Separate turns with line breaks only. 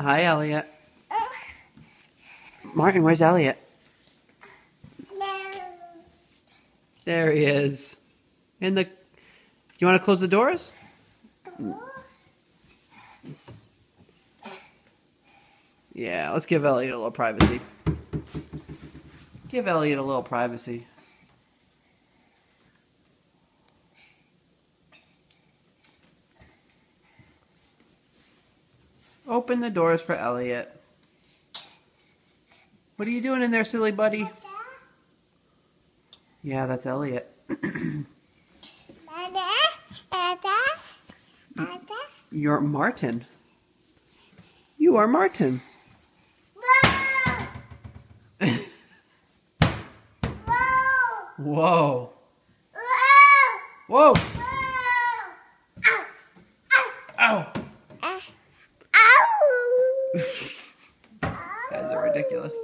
Hi, Elliott. Martin, where's Elliott? There he is. In the. You want to close the doors? Yeah, let's give Elliott a little privacy. Give Elliott a little privacy. Open the doors for Elliott. What are you doing in there, silly buddy? Yeah, that's Elliott. You're Martin. You are Martin. Whoa. Whoa. Ow. Guys are ridiculous.